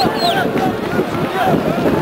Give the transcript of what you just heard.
Yeah.